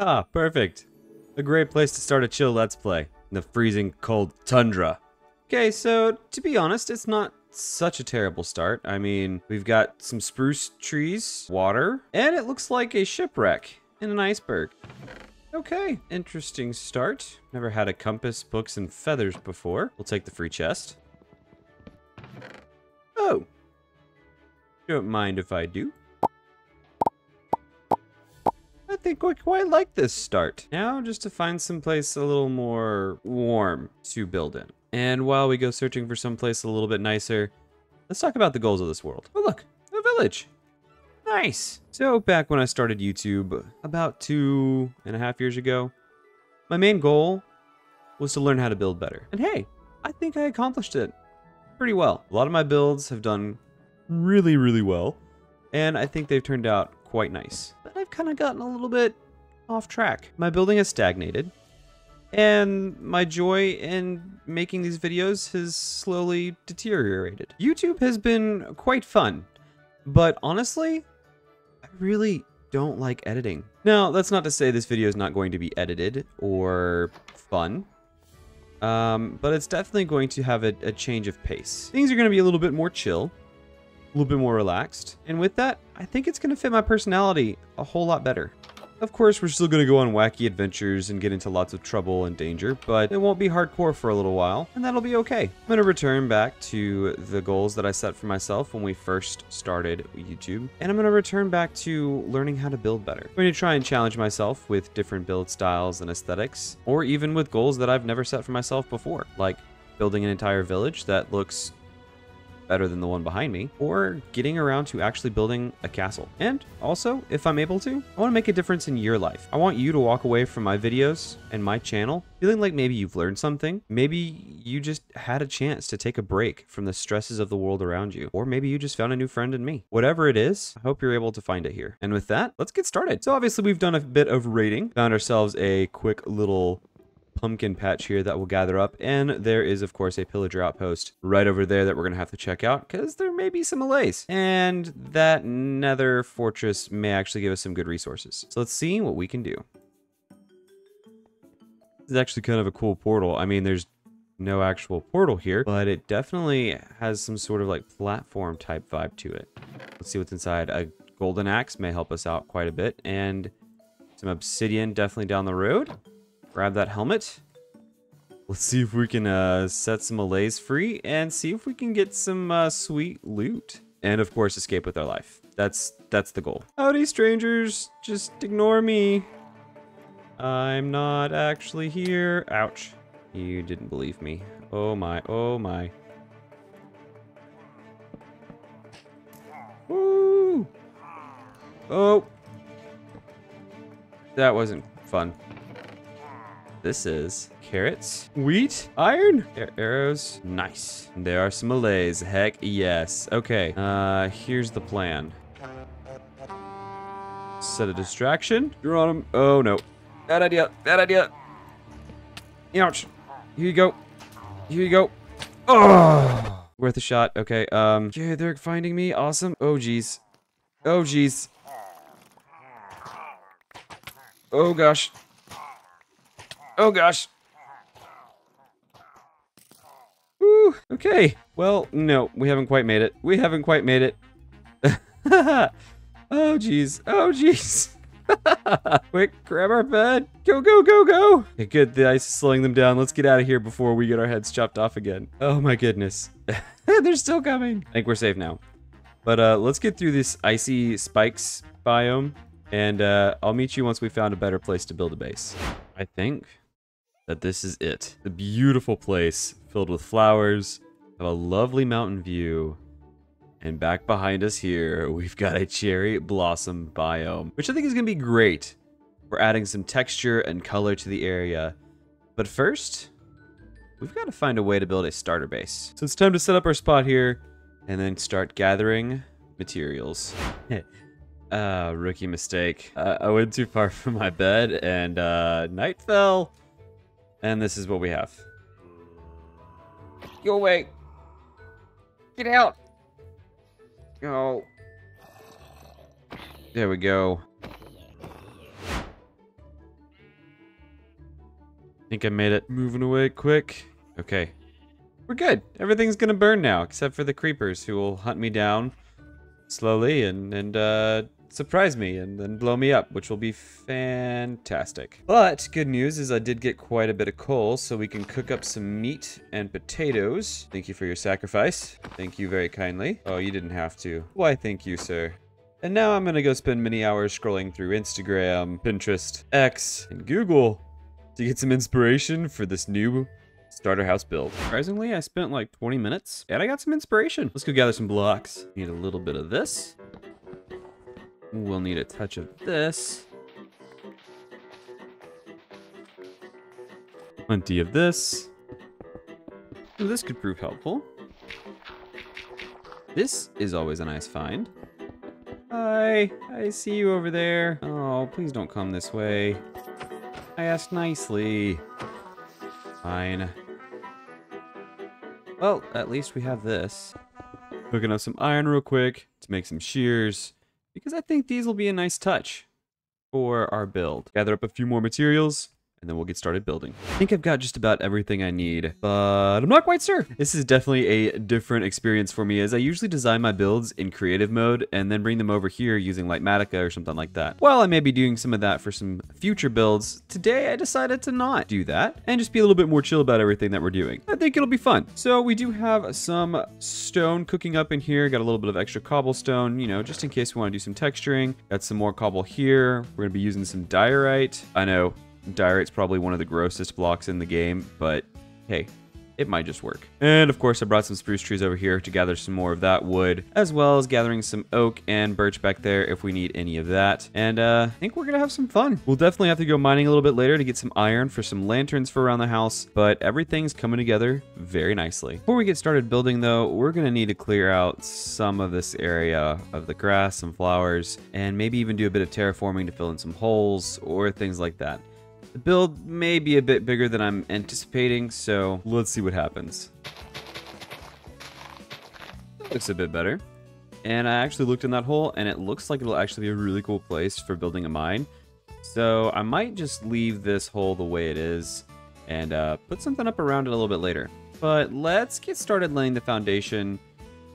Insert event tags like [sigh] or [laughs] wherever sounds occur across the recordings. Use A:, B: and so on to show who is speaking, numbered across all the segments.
A: Ah, perfect. A great place to start a chill let's play in the freezing cold tundra. Okay, so to be honest, it's not such a terrible start. I mean, we've got some spruce trees, water, and it looks like a shipwreck in an iceberg. Okay, interesting start. Never had a compass, books, and feathers before. We'll take the free chest. Oh. Don't mind if I do. Think I quite like this start. Now just to find some place a little more warm to build in. And while we go searching for some place a little bit nicer, let's talk about the goals of this world. Oh look, a village. Nice. So back when I started YouTube about two and a half years ago, my main goal was to learn how to build better. And hey, I think I accomplished it pretty well. A lot of my builds have done really, really well. And I think they've turned out quite nice. But I've kind of gotten a little bit off track. My building has stagnated. And my joy in making these videos has slowly deteriorated. YouTube has been quite fun. But honestly, I really don't like editing. Now, that's not to say this video is not going to be edited or fun. Um, but it's definitely going to have a, a change of pace. Things are going to be a little bit more chill, little bit more relaxed. And with that, I think it's going to fit my personality a whole lot better. Of course, we're still going to go on wacky adventures and get into lots of trouble and danger, but it won't be hardcore for a little while, and that'll be okay. I'm going to return back to the goals that I set for myself when we first started YouTube, and I'm going to return back to learning how to build better. I'm going to try and challenge myself with different build styles and aesthetics, or even with goals that I've never set for myself before, like building an entire village that looks better than the one behind me, or getting around to actually building a castle. And also, if I'm able to, I want to make a difference in your life. I want you to walk away from my videos and my channel feeling like maybe you've learned something. Maybe you just had a chance to take a break from the stresses of the world around you. Or maybe you just found a new friend in me. Whatever it is, I hope you're able to find it here. And with that, let's get started. So obviously we've done a bit of raiding, found ourselves a quick little pumpkin patch here that we'll gather up. And there is, of course, a pillager outpost right over there that we're going to have to check out because there may be some allays. And that nether fortress may actually give us some good resources. So let's see what we can do. This is actually kind of a cool portal. I mean, there's no actual portal here, but it definitely has some sort of like platform type vibe to it. Let's see what's inside. A golden axe may help us out quite a bit. And some obsidian definitely down the road. Grab that helmet. Let's see if we can uh, set some allays free and see if we can get some uh, sweet loot. And of course, escape with our life. That's that's the goal. Howdy, strangers. Just ignore me. I'm not actually here. Ouch. You didn't believe me. Oh my, oh my. Woo! Oh! That wasn't fun. This is carrots, wheat, iron, arrows. Nice. There are some allays. Heck yes. Okay. Uh, here's the plan. Set a distraction. You're on him. Oh no. Bad idea. Bad idea. Ouch. Here you go. Here you go. Oh! Worth a shot. Okay. Um. Yeah, they're finding me. Awesome. Oh jeez. Oh jeez. Oh gosh. Oh gosh. Woo, okay. Well, no, we haven't quite made it. We haven't quite made it. [laughs] oh jeez. Oh jeez. [laughs] Quick, grab our bed. Go, go, go, go. Okay, good. The ice is slowing them down. Let's get out of here before we get our heads chopped off again. Oh my goodness. [laughs] They're still coming. I think we're safe now. But uh, let's get through this icy spikes biome. And uh, I'll meet you once we found a better place to build a base. I think that this is it. A beautiful place filled with flowers, have a lovely mountain view, and back behind us here, [laughs] we've got a cherry blossom biome, which I think is going to be great. We're adding some texture and color to the area. But first, we've got to find a way to build a starter base. So it's time to set up our spot here and then start gathering materials. uh, [laughs] rookie mistake. Uh, I went too far [laughs] from my bed and uh, night fell. And this is what we have. Go away. Get out. Go. There we go. I think I made it. Moving away quick. Okay. We're good. Everything's gonna burn now, except for the creepers who will hunt me down slowly and, and uh, surprise me and then blow me up, which will be fantastic. But good news is I did get quite a bit of coal, so we can cook up some meat and potatoes. Thank you for your sacrifice. Thank you very kindly. Oh, you didn't have to. Why, thank you, sir. And now I'm gonna go spend many hours scrolling through Instagram, Pinterest, X, and Google to get some inspiration for this new starter house build. Surprisingly, I spent like 20 minutes and I got some inspiration. Let's go gather some blocks. Need a little bit of this. We'll need a touch of this. Plenty of this. Ooh, this could prove helpful. This is always a nice find. Hi, I see you over there. Oh, please don't come this way. I asked nicely. Fine. Well, at least we have this. Hooking up some iron real quick to make some shears, because I think these will be a nice touch for our build. Gather up a few more materials, and then we'll get started building. I think I've got just about everything I need, but I'm not quite sure. This is definitely a different experience for me as I usually design my builds in creative mode and then bring them over here using Litematica or something like that. While I may be doing some of that for some future builds, today I decided to not do that and just be a little bit more chill about everything that we're doing. I think it'll be fun. So we do have some stone cooking up in here. Got a little bit of extra cobblestone, you know, just in case we want to do some texturing. Got some more cobble here. We're going to be using some diorite. I know Diorite's probably one of the grossest blocks in the game, but hey, it might just work. And of course, I brought some spruce trees over here to gather some more of that wood, as well as gathering some oak and birch back there if we need any of that. And uh, I think we're gonna have some fun. We'll definitely have to go mining a little bit later to get some iron for some lanterns for around the house, but everything's coming together very nicely. Before we get started building though, we're gonna need to clear out some of this area of the grass, some flowers, and maybe even do a bit of terraforming to fill in some holes or things like that. The build may be a bit bigger than I'm anticipating, so let's see what happens. looks a bit better. And I actually looked in that hole, and it looks like it'll actually be a really cool place for building a mine. So I might just leave this hole the way it is and uh, put something up around it a little bit later. But let's get started laying the foundation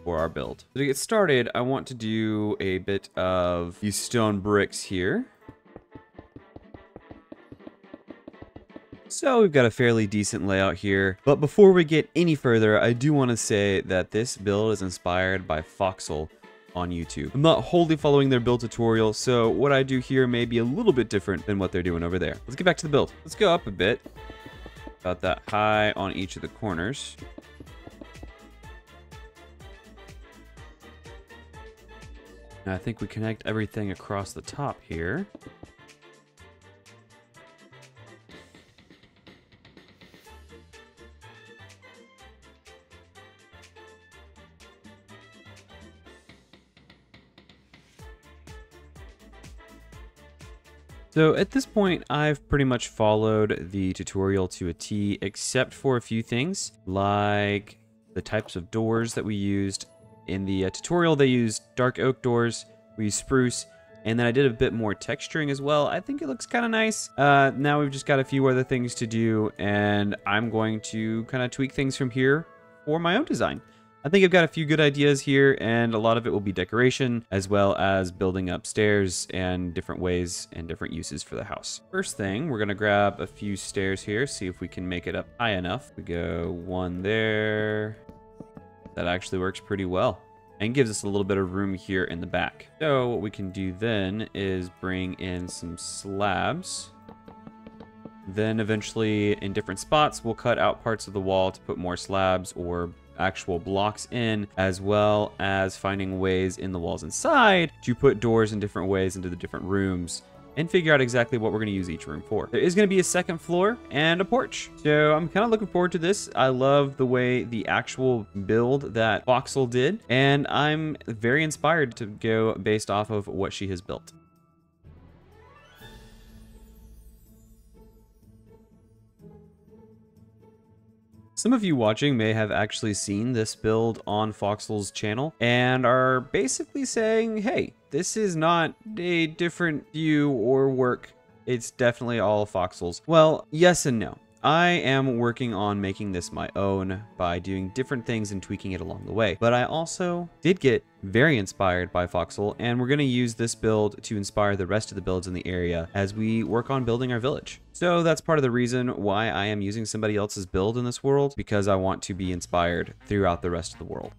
A: for our build. So to get started, I want to do a bit of these stone bricks here. So we've got a fairly decent layout here. But before we get any further, I do want to say that this build is inspired by Foxel on YouTube. I'm not wholly following their build tutorial, so what I do here may be a little bit different than what they're doing over there. Let's get back to the build. Let's go up a bit. About that high on each of the corners. Now I think we connect everything across the top here. So at this point, I've pretty much followed the tutorial to a T, except for a few things, like the types of doors that we used. In the uh, tutorial, they used dark oak doors, we used spruce, and then I did a bit more texturing as well. I think it looks kind of nice. Uh, now we've just got a few other things to do, and I'm going to kind of tweak things from here for my own design. I think I've got a few good ideas here, and a lot of it will be decoration, as well as building upstairs and different ways and different uses for the house. First thing, we're gonna grab a few stairs here, see if we can make it up high enough. We go one there. That actually works pretty well and gives us a little bit of room here in the back. So what we can do then is bring in some slabs. Then eventually in different spots, we'll cut out parts of the wall to put more slabs or actual blocks in, as well as finding ways in the walls inside to put doors in different ways into the different rooms and figure out exactly what we're going to use each room for. There is going to be a second floor and a porch. So I'm kind of looking forward to this. I love the way the actual build that Foxel did, and I'm very inspired to go based off of what she has built. Some of you watching may have actually seen this build on Foxel's channel and are basically saying, hey, this is not a different view or work. It's definitely all Foxels. Well, yes and no. I am working on making this my own by doing different things and tweaking it along the way. But I also did get very inspired by Foxel, and we're going to use this build to inspire the rest of the builds in the area as we work on building our village. So that's part of the reason why I am using somebody else's build in this world, because I want to be inspired throughout the rest of the world.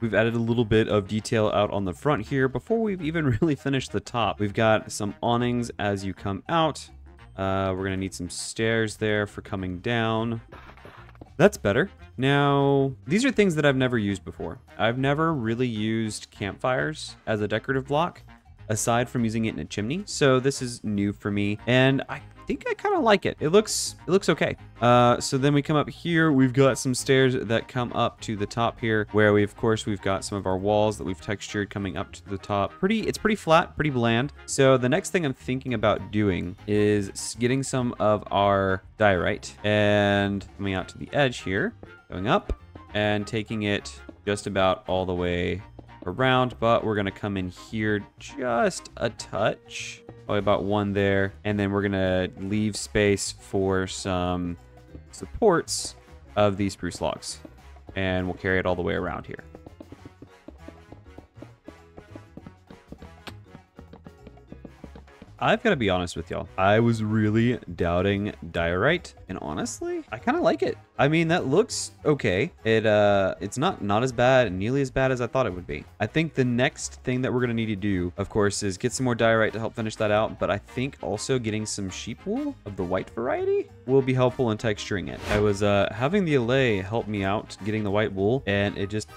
A: We've added a little bit of detail out on the front here before we've even [laughs] really finished the top. We've got some awnings as you come out. Uh, we're going to need some stairs there for coming down. That's better. Now, these are things that I've never used before. I've never really used campfires as a decorative block, aside from using it in a chimney. So this is new for me, and I think I kind of like it. It looks it looks okay. Uh, so then we come up here. We've got some stairs that come up to the top here, where we of course we've got some of our walls that we've textured coming up to the top. Pretty, it's pretty flat, pretty bland. So the next thing I'm thinking about doing is getting some of our diorite and coming out to the edge here, going up and taking it just about all the way around, but we're gonna come in here just a touch oh, Probably about one there. And then we're to leave space for some supports of these spruce logs. And we'll carry it all the way around here. I've got to be honest with y'all. I was really doubting diorite, and honestly, I kind of like it. I mean, that looks okay. It uh, it's not not as bad, nearly as bad as I thought it would be. I think the next thing that we're gonna need to do, of course, is get some more diorite to help finish that out. But I think also getting some sheep wool of the white variety will be helpful in texturing it. I was uh, having the allay help me out getting the white wool, and it just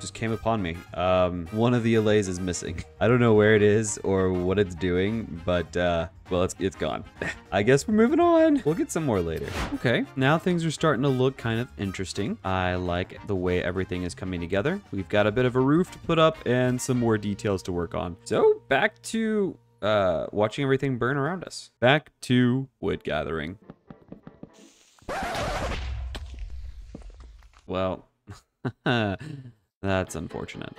A: just came upon me. Um, one of the allays is missing. [laughs] I don't know where it is or what it's doing, but uh, well, it's, it's gone. [laughs] I guess we're moving on. We'll get some more later. Okay, now things are starting to look kind of interesting. I like the way everything is coming together. We've got a bit of a roof to put up and some more details to work on. So back to uh, watching everything burn around us. Back to wood gathering. Well, [laughs] That's unfortunate.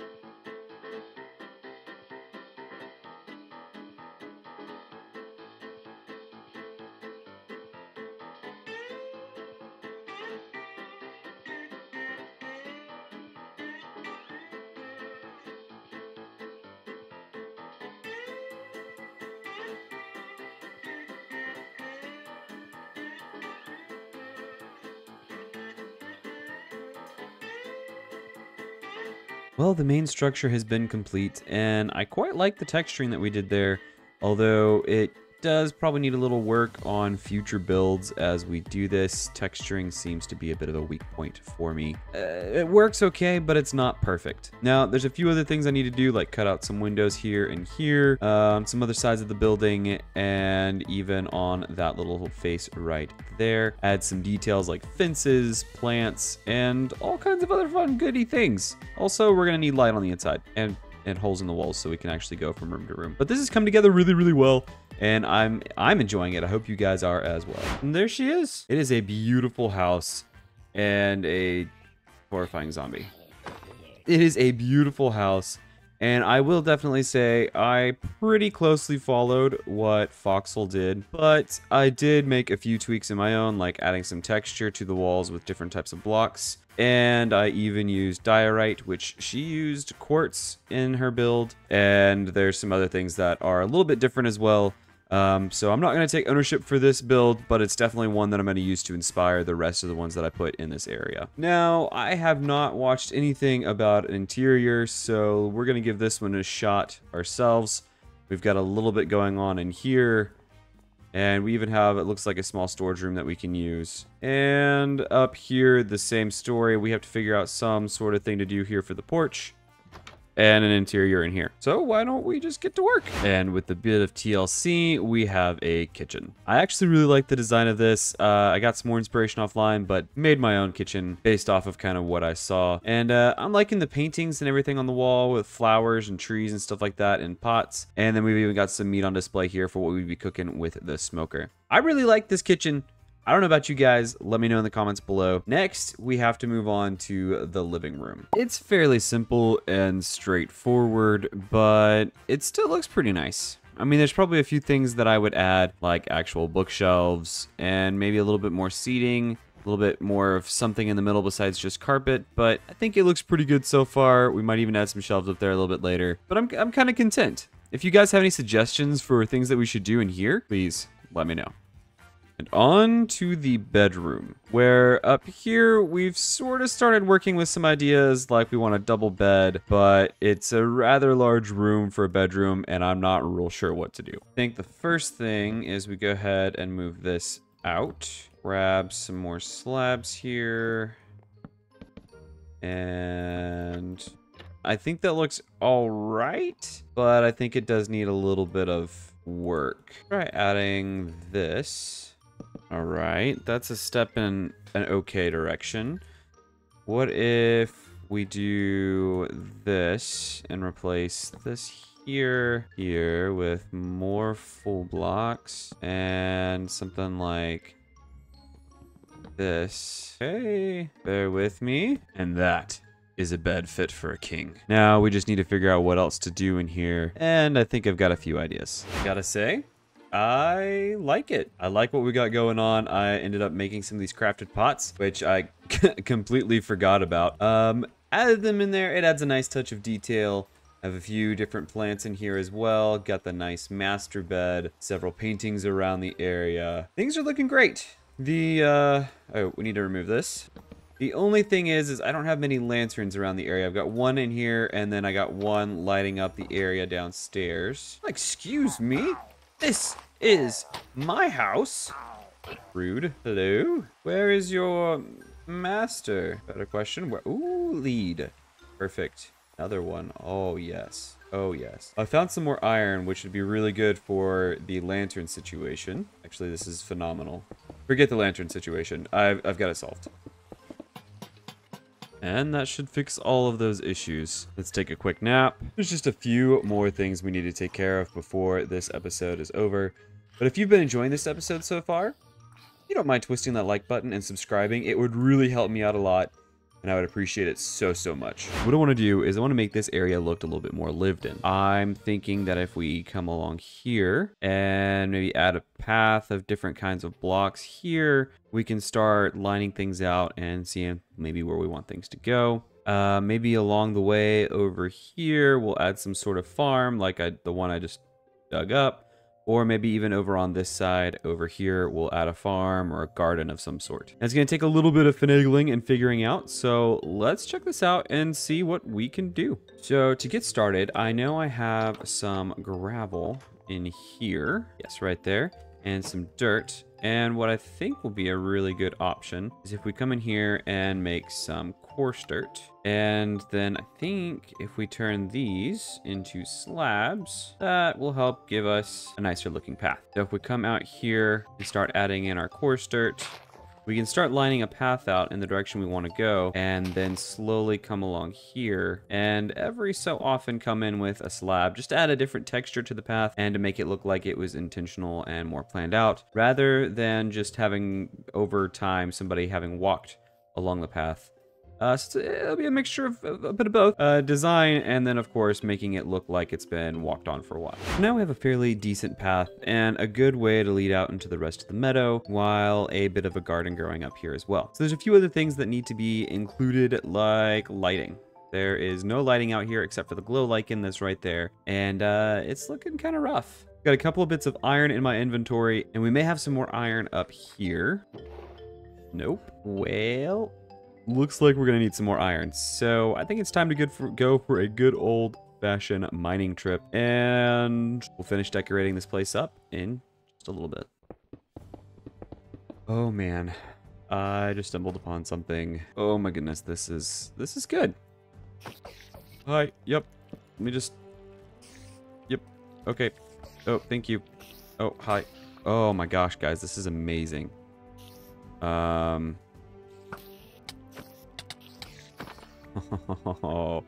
A: Well, the main structure has been complete, and I quite like the texturing that we did there, although it does probably need a little work on future builds as we do this. Texturing seems to be a bit of a weak point for me. Uh, it works okay, but it's not perfect. Now, there's a few other things I need to do, like cut out some windows here and here, um, some other sides of the building, and even on that little face right there. Add some details like fences, plants, and all kinds of other fun goody things. Also, we're gonna need light on the inside, and and holes in the walls so we can actually go from room to room. But this has come together really, really well and I'm I'm enjoying it. I hope you guys are as well. And there she is. It is a beautiful house and a horrifying zombie. It is a beautiful house. And I will definitely say I pretty closely followed what Foxel did, but I did make a few tweaks in my own, like adding some texture to the walls with different types of blocks. And I even used diorite, which she used quartz in her build. And there's some other things that are a little bit different as well. Um, so I'm not going to take ownership for this build, but it's definitely one that I'm going to use to inspire the rest of the ones that I put in this area. Now, I have not watched anything about interior, so we're going to give this one a shot ourselves. We've got a little bit going on in here. And we even have, it looks like a small storage room that we can use. And up here, the same story. We have to figure out some sort of thing to do here for the porch and an interior in here. So why don't we just get to work? And with a bit of TLC, we have a kitchen. I actually really like the design of this. Uh, I got some more inspiration offline, but made my own kitchen based off of kind of what I saw. And uh, I'm liking the paintings and everything on the wall with flowers and trees and stuff like that in pots. And then we've even got some meat on display here for what we'd be cooking with the smoker. I really like this kitchen. I don't know about you guys. Let me know in the comments below. Next, we have to move on to the living room. It's fairly simple and straightforward, but it still looks pretty nice. I mean, there's probably a few things that I would add, like actual bookshelves and maybe a little bit more seating, a little bit more of something in the middle besides just carpet, but I think it looks pretty good so far. We might even add some shelves up there a little bit later, but I'm, I'm kind of content. If you guys have any suggestions for things that we should do in here, please let me know. And on to the bedroom, where up here we've sort of started working with some ideas like we want a double bed, but it's a rather large room for a bedroom and I'm not real sure what to do. I think the first thing is we go ahead and move this out, grab some more slabs here, and I think that looks all right, but I think it does need a little bit of work. Try adding this. All right, that's a step in an okay direction. What if we do this and replace this here, here with more full blocks and something like this. Hey, bear with me. And that is a bed fit for a king. Now we just need to figure out what else to do in here. And I think I've got a few ideas. Gotta say, I like it. I like what we got going on. I ended up making some of these crafted pots, which I [laughs] completely forgot about. Um, added them in there. It adds a nice touch of detail. I have a few different plants in here as well. Got the nice master bed. Several paintings around the area. Things are looking great. The, uh, oh, we need to remove this. The only thing is, is I don't have many lanterns around the area. I've got one in here, and then I got one lighting up the area downstairs. Excuse me? This is my house. Rude. Hello? Where is your master? Better question. Where? Ooh, lead. Perfect. Another one. Oh, yes. Oh, yes. I found some more iron, which would be really good for the lantern situation. Actually, this is phenomenal. Forget the lantern situation. I've, I've got it solved. And that should fix all of those issues. Let's take a quick nap. There's just a few more things we need to take care of before this episode is over. But if you've been enjoying this episode so far, you don't mind twisting that like button and subscribing, it would really help me out a lot and I would appreciate it so, so much. What I want to do is I want to make this area look a little bit more lived in. I'm thinking that if we come along here and maybe add a path of different kinds of blocks here, we can start lining things out and seeing maybe where we want things to go. Uh, maybe along the way over here, we'll add some sort of farm like I, the one I just dug up. Or maybe even over on this side over here, we'll add a farm or a garden of some sort. It's to take a little bit of finagling and figuring out. So let's check this out and see what we can do. So to get started, I know I have some gravel in here. Yes, right there. And some dirt. And what I think will be a really good option is if we come in here and make some coarse dirt. And then I think if we turn these into slabs, that will help give us a nicer looking path. So if we come out here and start adding in our coarse dirt, we can start lining a path out in the direction we want to go and then slowly come along here and every so often come in with a slab. Just to add a different texture to the path and to make it look like it was intentional and more planned out rather than just having over time somebody having walked along the path uh, so it'll be a mixture of, a bit of both. Uh, design and then, of course, making it look like it's been walked on for a while. Now we have a fairly decent path and a good way to lead out into the rest of the meadow while a bit of a garden growing up here as well. So there's a few other things that need to be included like lighting. There is no lighting out here except for the glow lichen that's right there. And uh, it's looking kind of rough. Got a couple of bits of iron in my inventory and we may have some more iron up here. Nope. Well, looks like we're going to need some more iron. So I think it's time to for, go for a good old fashioned mining trip. And we'll finish decorating this place up in just a little bit. Oh man, I just stumbled upon something. Oh my goodness, this is, this is good. Hi, yep. Let me just, yep, okay. Oh, thank you. Oh, hi. Oh my gosh, guys, this is amazing. Um, [laughs]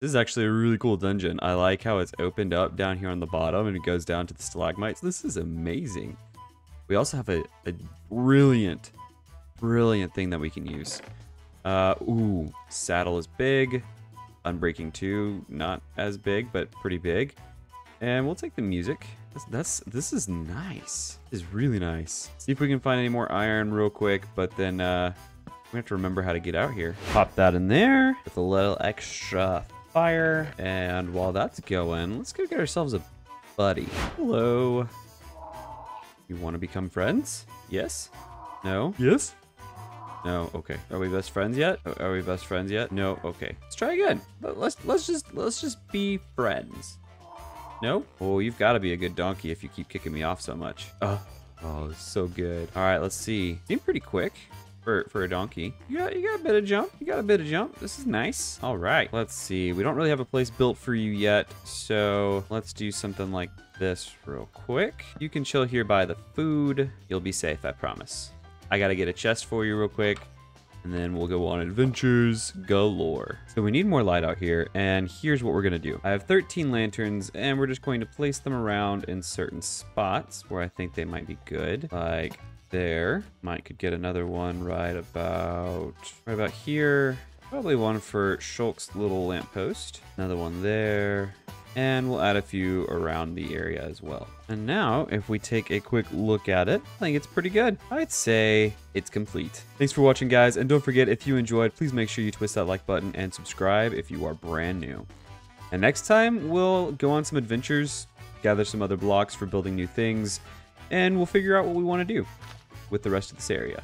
A: this is actually a really cool dungeon. I like how it's opened up down here on the bottom and it goes down to the stalagmites. This is amazing. We also have a, a brilliant, brilliant thing that we can use. Uh, ooh, saddle is big. Unbreaking 2, not as big, but pretty big. And we'll take the music. That's, that's this is nice. This is really nice. See if we can find any more iron real quick, but then uh, we have to remember how to get out here. Pop that in there with a little extra fire. And while that's going, let's go get ourselves a buddy. Hello. You want to become friends? Yes? No? Yes? No. Okay. Are we best friends yet? Are we best friends yet? No. Okay. Let's try again. Let's let's just let's just be friends. No? Oh, you've got to be a good donkey if you keep kicking me off so much. Oh, oh, so good. All right, let's see. Seem pretty quick for, for a donkey. You got, you got a bit of jump. You got a bit of jump. This is nice. All right, let's see. We don't really have a place built for you yet, so let's do something like this real quick. You can chill here by the food. You'll be safe, I promise. I got to get a chest for you real quick and then we'll go on adventures galore. So we need more light out here, and here's what we're gonna do. I have 13 lanterns, and we're just going to place them around in certain spots where I think they might be good, like there. Might could get another one right about, right about here. Probably one for Shulk's little lamppost. Another one there and we'll add a few around the area as well. And now, if we take a quick look at it, I think it's pretty good. I'd say it's complete. Thanks for watching, guys, and don't forget, if you enjoyed, please make sure you twist that like button and subscribe if you are brand new. And next time, we'll go on some adventures, gather some other blocks for building new things, and we'll figure out what we want to do with the rest of this area.